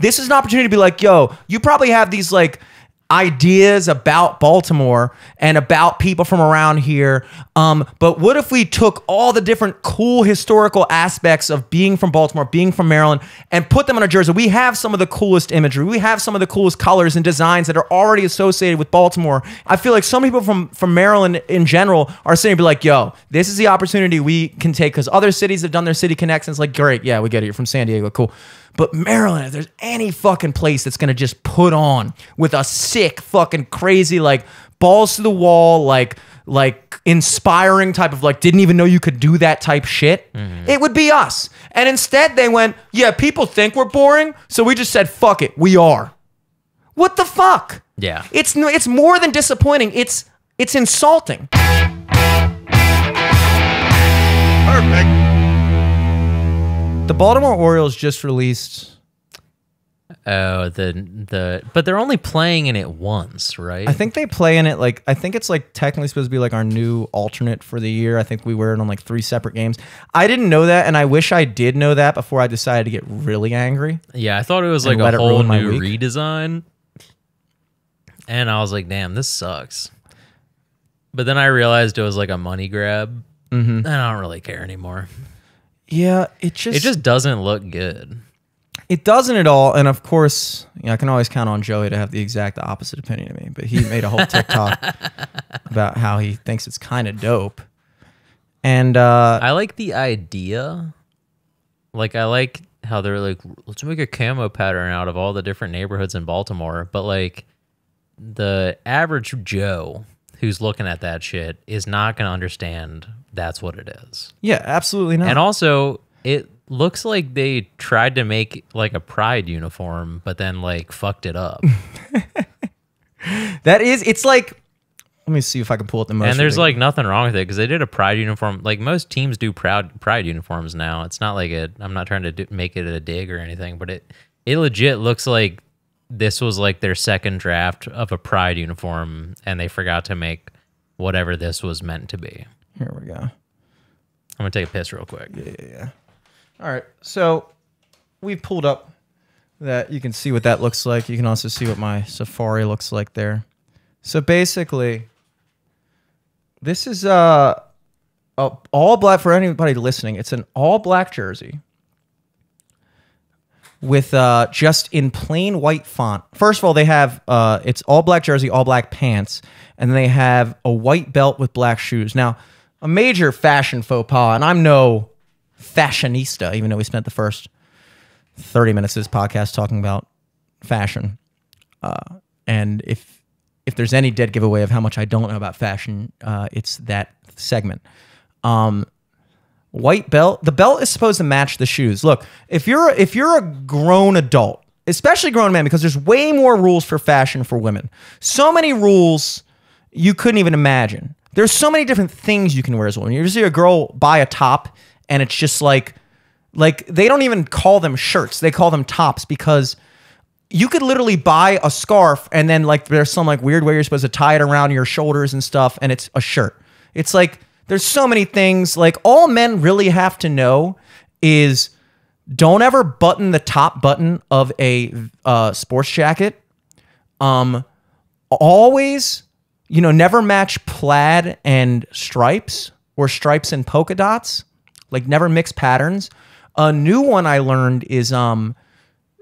this is an opportunity to be like, yo, you probably have these like ideas about Baltimore and about people from around here. Um, but what if we took all the different cool historical aspects of being from Baltimore, being from Maryland, and put them on a jersey? We have some of the coolest imagery. We have some of the coolest colors and designs that are already associated with Baltimore. I feel like some people from from Maryland in general are sitting be like, "Yo, this is the opportunity we can take because other cities have done their city connections. Like, great, yeah, we get it. You're from San Diego, cool." But Maryland, if there's any fucking place that's gonna just put on with a sick, fucking crazy, like balls to the wall, like like inspiring type of like didn't even know you could do that type shit, mm-hmm. it would be us. And instead they went, yeah, people think we're boring, so we just said, fuck it, we are. What the fuck? Yeah. It's it's more than disappointing. It's it's insulting. Perfect. The Baltimore Orioles just released Oh, the the but they're only playing in it once, right? I think they play in it like I think it's like technically supposed to be like our new alternate for the year. I think we wear it on like three separate games. I didn't know that, and I wish I did know that before I decided to get really angry. Yeah, I thought it was like a whole new redesign. And I was like, damn, this sucks. But then I realized it was like a money grab. Mm-hmm. And I don't really care anymore. Yeah, it just It just doesn't look good. it doesn't at all. And of course, you know, I can always count on Joey to have the exact opposite opinion of me. But he made a whole TikTok about how he thinks it's kind of dope. And uh, I like the idea. Like I like how they're like, let's make a camo pattern out of all the different neighborhoods in Baltimore. But like the average Joe who's looking at that shit is not gonna understand that's what it is. yeah, absolutely not. And also, it looks like they tried to make like a pride uniform, but then like fucked it up. that is, it's like. Let me see if I can pull up the most. and there's like nothing wrong with it because they did a pride uniform. Like most teams do proud pride uniforms now. It's not like it. I'm not trying to do, make it a dig or anything, but it it legit looks like this was like their second draft of a pride uniform, and they forgot to make whatever this was meant to be. Here we go. I'm gonna take a piss real quick. Yeah, yeah, yeah. All right. So we've pulled up that you can see what that looks like. You can also see what my Safari looks like there. So basically, this is uh, a all black for anybody listening. It's an all black jersey with uh, just in plain white font. First of all, they have uh, it's all black jersey, all black pants, and they have a white belt with black shoes. Now, a major fashion faux pas, and I'm no fashionista, even though we spent the first 30 minutes of this podcast talking about fashion. Uh, and if if there's any dead giveaway of how much I don't know about fashion, uh, it's that segment. Um, white belt. The belt is supposed to match the shoes. Look, if you're if you're a grown adult, especially grown man, because there's way more rules for fashion for women. So many rules you couldn't even imagine. There's so many different things you can wear as a woman. You see a girl buy a top, and it's just like like they don't even call them shirts; they call them tops because you could literally buy a scarf and then like there's some like weird way you're supposed to tie it around your shoulders and stuff and it's a shirt. It's like there's so many things like all men really have to know is don't ever button the top button of a uh, sports jacket. Um always you know never match plaid and stripes or stripes and polka dots. Like never mix patterns. A new one I learned is um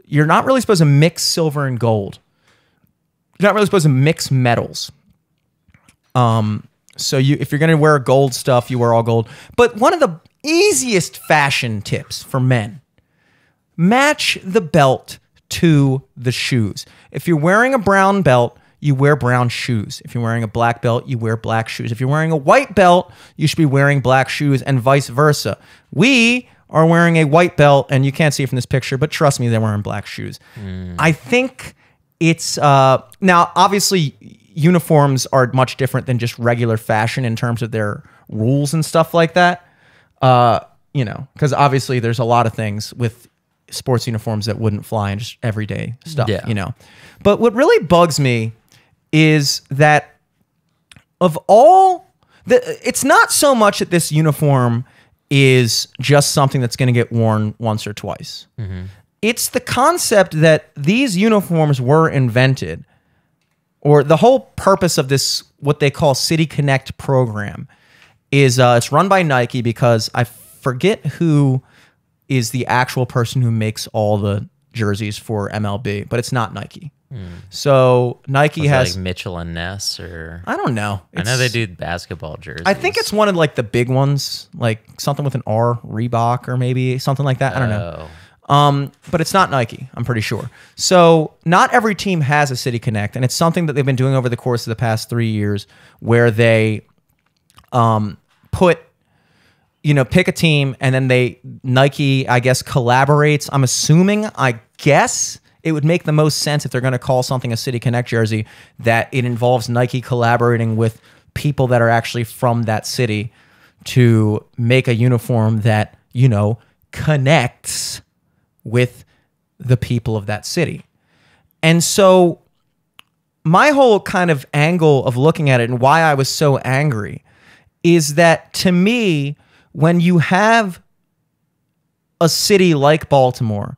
you're not really supposed to mix silver and gold. You're not really supposed to mix metals. Um, so you if you're gonna wear gold stuff, you wear all gold. But one of the easiest fashion tips for men: match the belt to the shoes. If you're wearing a brown belt, you wear brown shoes. If you're wearing a black belt, you wear black shoes. If you're wearing a white belt, you should be wearing black shoes and vice versa. We are wearing a white belt, and you can't see it from this picture, but trust me, they're wearing black shoes. I think it's uh, now obviously uniforms are much different than just regular fashion in terms of their rules and stuff like that. Uh, you know, because obviously there's a lot of things with sports uniforms that wouldn't fly in just everyday stuff. Yeah. You know, but what really bugs me is that of all the, it's not so much that this uniform is just something that's going to get worn once or twice. it's the concept that these uniforms were invented or the whole purpose of this what they call city connect program is uh, it's run by nike because i forget who is the actual person who makes all the jerseys for mlb but it's not nike so nike Hmm. Was has like Mitchell and Ness, or i don't know I know they do basketball jerseys. i think it's one of like the big ones like something with an r reebok or maybe something like that i don't know Oh. Um, but it's not Nike, I'm pretty sure. So not every team has a City Connect, and it's something that they've been doing over the course of the past three years, where they um, put, you know, pick a team, and then they Nike, I guess, collaborates. I'm assuming, I guess. It would make the most sense if they're going to call something a City Connect jersey that it involves Nike collaborating with people that are actually from that city to make a uniform that, you know, connects with the people of that city. And so my whole kind of angle of looking at it and why I was so angry is that to me, when you have a city like Baltimore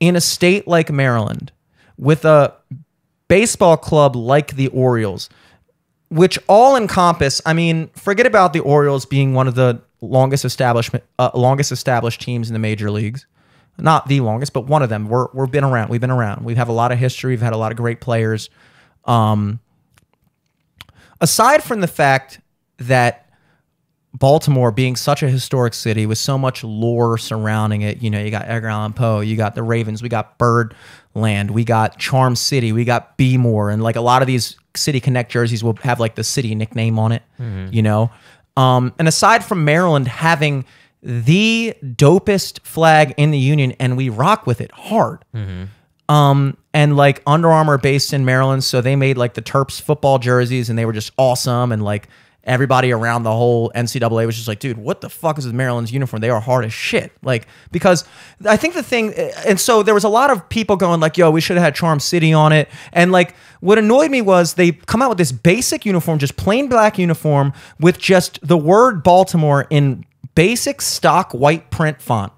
in a state like Maryland with a baseball club like the Orioles, which all encompass, I mean, forget about the Orioles being one of the longest establishment uh, longest established teams in the major leagues not the longest, but one of them. We're we've been around. We've been around. We have a lot of history. We've had a lot of great players. Um, aside from the fact that Baltimore being such a historic city with so much lore surrounding it, you know, you got Edgar Allan Poe, you got the Ravens, we got Birdland, we got Charm City, we got B'more, and like a lot of these City Connect jerseys will have like the city nickname on it, you know. Um, and aside from Maryland having the dopest flag in the union, and we rock with it hard. Um, and like Under Armour based in Maryland, so they made like the Terps football jerseys, and they were just awesome. And like everybody around the whole NCAA was just like, dude, what the fuck is with Maryland's uniform? They are hard as shit. Like because I think the thing, and so there was a lot of people going like, yo, we should have had Charm City on it. And like what annoyed me was they come out with this basic uniform, just plain black uniform with just the word Baltimore in basic stock white print font.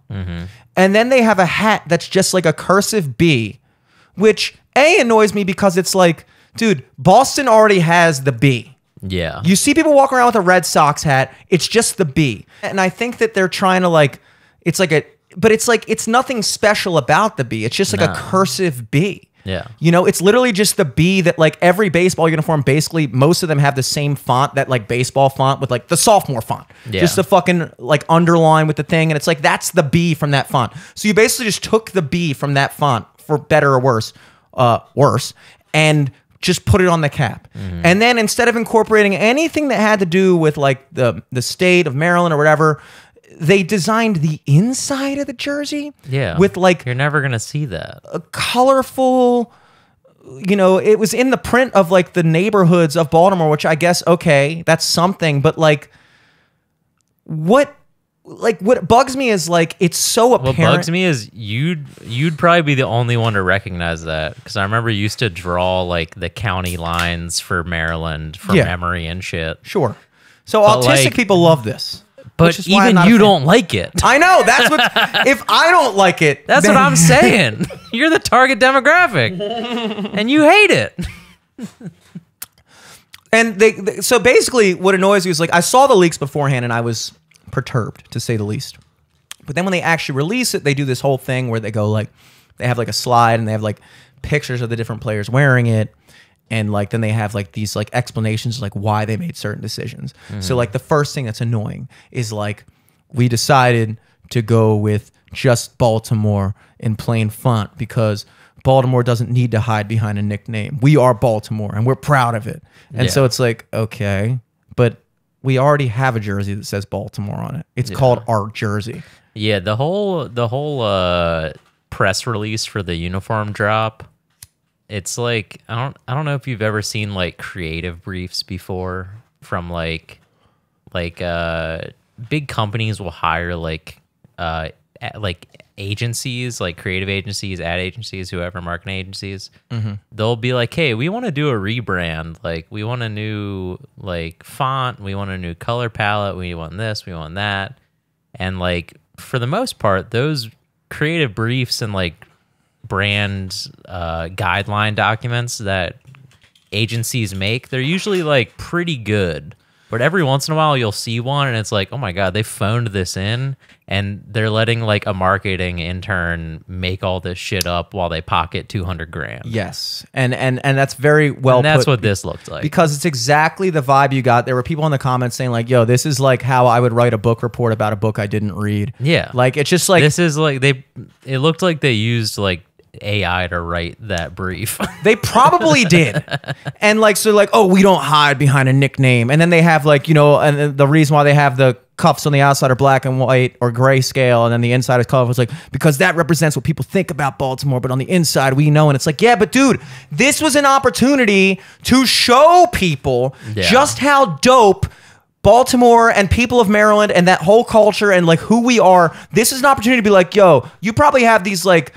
And then they have a hat that's just like a cursive B, which A annoys me because it's like, dude, Boston already has the B. Yeah. You see people walk around with a Red Sox hat, it's just the B. And I think that they're trying to like, it's like a, but it's like, it's nothing special about the B. It's just like a cursive B. Yeah. You know, it's literally just the B that like every baseball uniform, basically, most of them have the same font, that like baseball font with like the sophomore font. Yeah. Just the fucking like underline with the thing. And it's like, that's the B from that font. So you basically just took the B from that font for better or worse, uh, worse, and just put it on the cap. Mm-hmm. And then instead of incorporating anything that had to do with like the the state of Maryland or whatever, they designed the inside of the jersey. Yeah. With like You're never gonna see that. A colorful you know it was in the print of like the neighborhoods of baltimore which i guess okay that's something but like what like what bugs me is like it's so apparent. What bugs me is you'd you'd probably be the only one to recognize that because I remember you used to draw like the county lines for Maryland from Yeah. memory and shit. sure so But, autistic like- people love this But is why I'm even you don't like it. i know that's what if i don't like it That's then- what I'm saying. You're the target demographic, and you hate it. and they, they- so basically what annoys me is like i saw the leaks beforehand and i was perturbed to say the least but then when they actually release it they do this whole thing where they go like they have like a slide and they have like pictures of the different players wearing it and like then they have like these like explanations like why they made certain decisions. So like the first thing that's annoying is like we decided to go with just baltimore in plain font because baltimore doesn't need to hide behind a nickname. We are baltimore and we're proud of it. And Yeah. so it's like okay but we already have a jersey that says baltimore on it. It's called our jersey. Yeah, the whole the whole uh, press release for the uniform drop. It's like I don't I don't know if you've ever seen like creative briefs before from like like uh big companies will hire like uh like agencies like creative agencies ad agencies whoever marketing agencies. They'll be like hey we want to do a rebrand. Like we want a new like font. We want a new color palette. We want this. We want that. And like for the most part those creative briefs and like brand uh, guideline documents that agencies make, they're usually like pretty good. But every once in a while, you'll see one, and it's like, oh my god, they phoned this in, and they're letting like a marketing intern make all this shit up while they pocket two hundred grand. Yes, and and and that's very well. and that's put what this looked like. because it's exactly the vibe you got. There were people in the comments saying like, "Yo, this is like how I would write a book report about a book I didn't read." Yeah. like it's just like this is like they. It looked like they used like AI to write that brief. They probably did. And like so like oh we don't hide behind a nickname. And then they have like, you know, and the reason why they have the cuffs on the outside are black and white or grayscale and then the inside is color was like because that represents what people think about Baltimore but on the inside we know and it's like yeah but dude this was an opportunity to show people Yeah. just how dope Baltimore and people of Maryland and that whole culture and like who we are. This is an opportunity to be like, yo, you probably have these like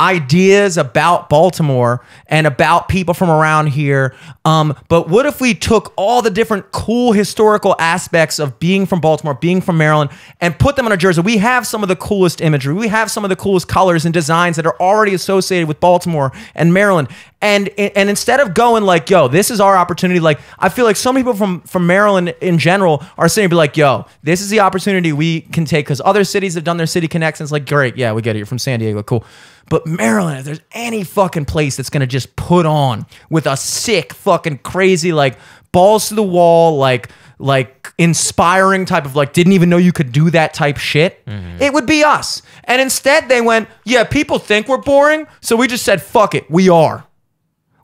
ideas about Baltimore and about people from around here. Um, but what if we took all the different cool historical aspects of being from Baltimore, being from Maryland, and put them on a jersey? We have some of the coolest imagery. We have some of the coolest colors and designs that are already associated with Baltimore and Maryland. And and instead of going like, yo, this is our opportunity, like I feel like some people from from Maryland in general are saying, be like, yo, this is the opportunity we can take because other cities have done their city connections. Like, great, yeah, we get it. You're from San Diego, cool. But Maryland, if there's any fucking place that's gonna just put on with a sick, fucking crazy, like balls to the wall, like like inspiring type of like didn't even know you could do that type shit, mm-hmm. it would be us. And instead they went, yeah, people think we're boring, so we just said, fuck it, we are.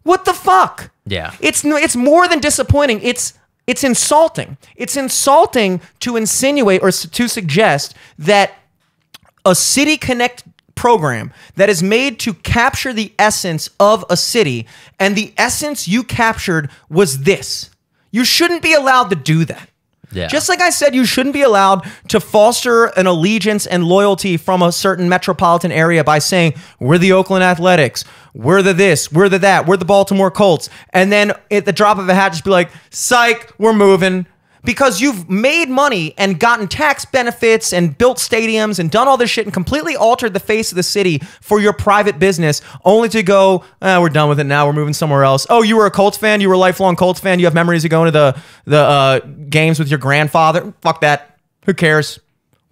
What the fuck? Yeah. It's it's more than disappointing. It's it's insulting. It's insulting to insinuate or to suggest that a city connect program that is made to capture the essence of a city and the essence you captured was this. You shouldn't be allowed to do that. Yeah. Just like I said, you shouldn't be allowed to foster an allegiance and loyalty from a certain metropolitan area by saying, we're the Oakland Athletics, we're the this, we're the that, we're the Baltimore Colts. And then at the drop of a hat, just be like, psych, we're moving. Because you've made money and gotten tax benefits and built stadiums and done all this shit and completely altered the face of the city for your private business, only to go, "Ah, we're done with it now. We're moving somewhere else. Oh, you were a Colts fan. You were a lifelong Colts fan. You have memories of going to the the uh, games with your grandfather. Fuck that. Who cares?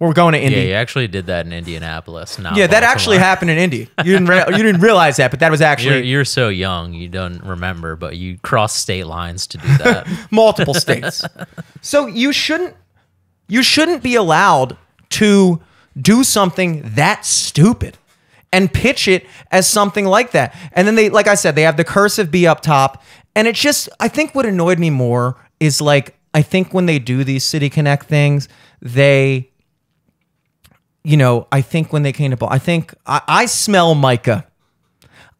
We're going to Indy. yeah, Yeah, you actually did that in Indianapolis. Not that actually happened in Indy. You didn't re- you didn't realize that, but that was actually You're, you're so young, you don't remember, but you crossed state lines to do that. multiple states. So you shouldn't you shouldn't be allowed to do something that stupid and pitch it as something like that. And then they like I said they have the cursive B up top and it just I think what annoyed me more is like I think when they do these City Connect things, they you know, I think when they came to ball, I think I, I smell MICA.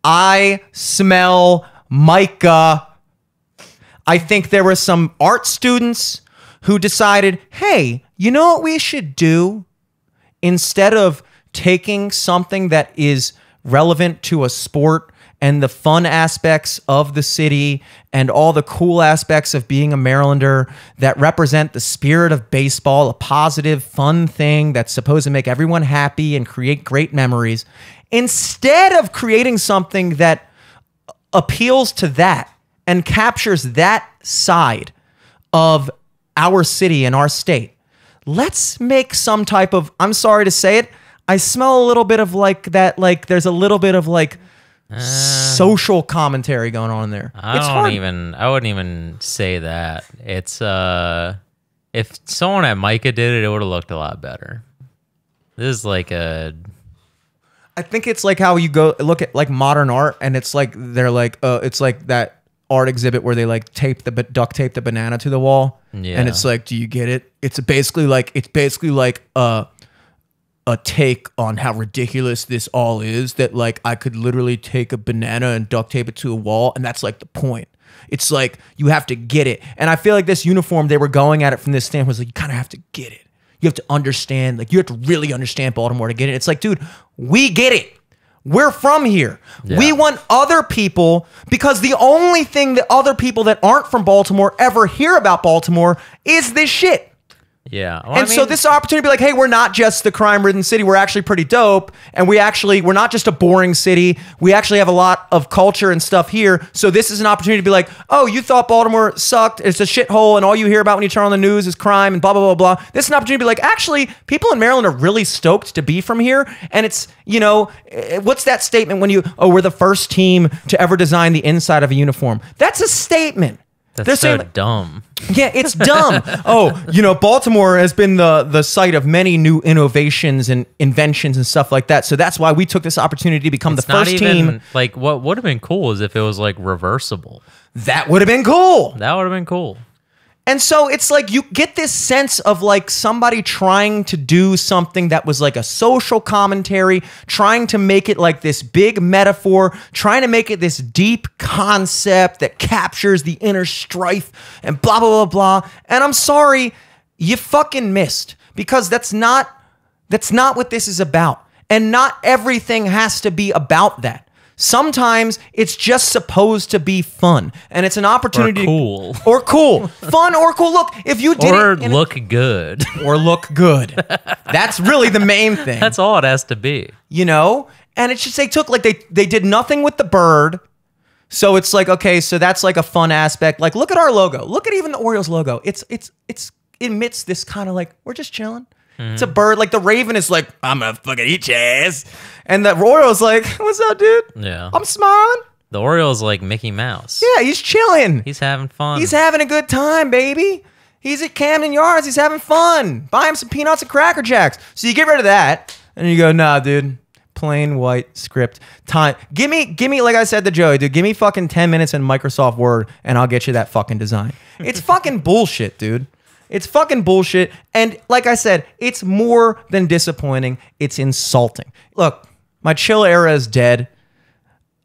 I smell MICA. I think there were some art students who decided, hey, you know what we should do? Instead of taking something that is relevant to a sport and the fun aspects of the city and all the cool aspects of being a Marylander that represent the spirit of baseball, a positive, fun thing that's supposed to make everyone happy and create great memories, instead of creating something that appeals to that and captures that side of our city and our state. Let's make some type of I'm sorry to say it, I smell a little bit of like that like there's a little bit of like social commentary going on in there. I it's don't hard. even I wouldn't even say that. It's uh if someone at MICA did it, it would have looked a lot better. This is like a I think it's like how you go look at like modern art and it's like they're like uh it's like that art exhibit where they like tape the duct tape the banana to the wall Yeah. and it's like do you get it it's basically like it's basically like uh a take on how ridiculous this all is that like I could literally take a banana and duct tape it to a wall and that's like the point. It's like you have to get it. And I feel like this uniform they were going at it from this standpoint was like you kind of have to get it. You have to understand like you have to really understand Baltimore to get it. It's like dude, we get it. We're from here. We want other people because the only thing that other people that aren't from Baltimore ever hear about Baltimore is this shit. Yeah. Well, I and so this opportunity to be like, hey, we're not just the crime-ridden city. We're actually pretty dope, and we actually we're not just a boring city. We actually have a lot of culture and stuff here. So this is an opportunity to be like, oh, you thought Baltimore sucked? It's a shithole, and all you hear about when you turn on the news is crime and blah blah blah blah. This is an opportunity to be like, actually, people in Maryland are really stoked to be from here, and it's you know, eh, what's that statement when you oh, we're the first team to ever design the inside of a uniform? That's a statement. That's They're so saying dumb. yeah, it's dumb. oh, you know, Baltimore has been the the site of many new innovations and inventions and stuff like that. So that's why we took this opportunity to become It's the first even team. like what would have been cool is if it was like reversible. That would have been cool. That would have been cool. And so it's like you get this sense of like somebody trying to do something that was like a social commentary, trying to make it like this big metaphor, trying to make it this deep concept that captures the inner strife and blah, blah, blah, blah. And I'm sorry, you fucking missed because that's not that's not what this is about. And not everything has to be about that. Sometimes it's just supposed to be fun, and it's an opportunity. to- cool. or cool, fun or cool. Look, if you did Or it look good. or look good, that's really the main thing, That's all it has to be. you know. And it's just they took like they they did nothing with the bird, so it's like okay, so that's like a fun aspect. Like look at our logo, look at even the Orioles logo. It's it's it's emits this kind of like we're just chilling. It's a bird. Like the raven is like I'm gonna fucking eat your ass, and the Oriole's like what's up, dude? Yeah. I'm smiling. The Orioles like Mickey Mouse. Yeah, he's chilling. He's having fun. He's having a good time, baby. He's at Camden Yards. He's having fun. Buy him some peanuts and Cracker Jacks. So you get rid of that, and you go, nah, dude. Plain white script. Time. Give me, give me, like I said to Joey, dude. Give me fucking ten minutes in Microsoft Word, and I'll get you that fucking design. It's fucking bullshit, dude. It's fucking bullshit. And like I said, it's more than disappointing. It's insulting. Look, my chill era is dead.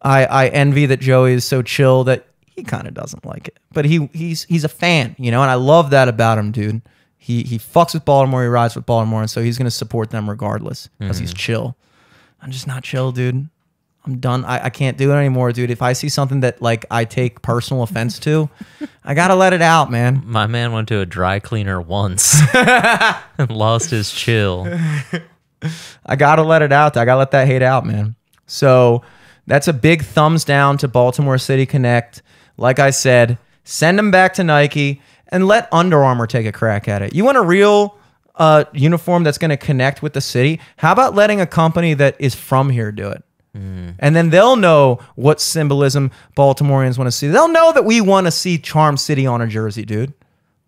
I, I envy that Joey is so chill that he kind of doesn't like it, but he he's he's a fan, you know, and I love that about him, dude. He he fucks with Baltimore, he rides with Baltimore, and so he's gonna support them regardless because he's mm-hmm. chill. I'm just not chill, dude. I'm done. I, I can't do it anymore, dude. If I see something that like I take personal offense to, I gotta let it out, man. My man went to a dry cleaner once and lost his chill. I gotta let it out. I gotta let that hate out, man. So that's a big thumbs down to Baltimore City Connect. Like I said, send them back to Nike and let Under Armour take a crack at it. You want a real uh, uniform that's going to connect with the city? How about letting a company that is from here do it? Mm. And then they'll know what symbolism Baltimoreans want to see. They'll know that we want to see Charm City on a jersey, dude.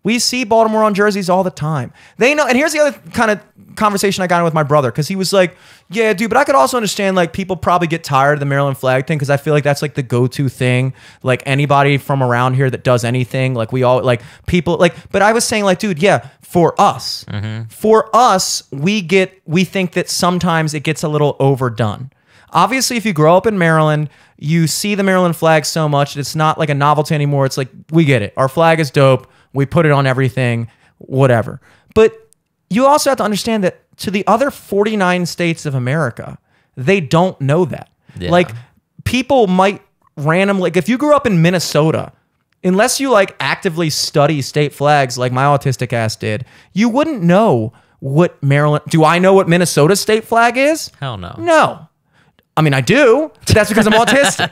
We see Baltimore on jerseys all the time. They know, and here's the other kind of conversation I got in with my brother because he was like, "Yeah, dude, but I could also understand like people probably get tired of the Maryland flag thing because I feel like that's like the go-to thing. Like anybody from around here that does anything, like we all like people like." But I was saying like, dude, yeah, for us, mm-hmm. for us, we get we think that sometimes it gets a little overdone. Obviously, if you grow up in Maryland, you see the Maryland flag so much that it's not like a novelty anymore. It's like, we get it. Our flag is dope. We put it on everything, whatever. But you also have to understand that to the other 49 states of America, they don't know that. Yeah. Like, people might randomly, like, if you grew up in Minnesota, unless you like actively study state flags like my autistic ass did, you wouldn't know what Maryland. Do I know what Minnesota's state flag is? Hell no. No. I mean, I do, that's because I'm autistic.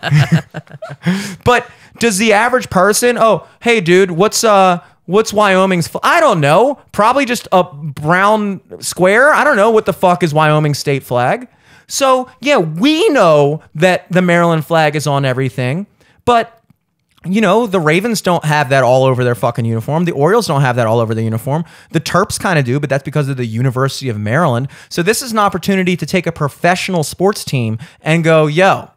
but does the average person, oh, hey, dude, what's uh, what's Wyoming's? Fl-? I don't know. Probably just a brown square. I don't know what the fuck is Wyoming's state flag. So yeah, we know that the Maryland flag is on everything, but you know, the Ravens don't have that all over their fucking uniform. The Orioles don't have that all over the uniform. The Terps kind of do, but that's because of the University of Maryland. So this is an opportunity to take a professional sports team and go, yo,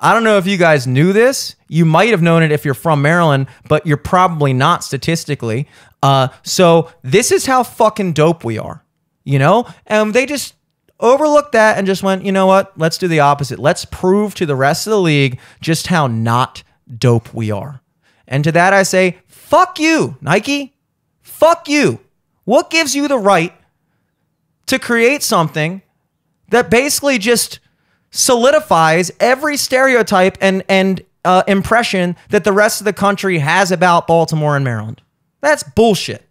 I don't know if you guys knew this. You might have known it if you're from Maryland, but you're probably not statistically. Uh, so this is how fucking dope we are, you know? And they just overlooked that and just went, you know what? Let's do the opposite. Let's prove to the rest of the league just how not dope we are. And to that I say, fuck you, Nike. Fuck you. What gives you the right to create something that basically just solidifies every stereotype and and uh, impression that the rest of the country has about Baltimore and Maryland? That's bullshit.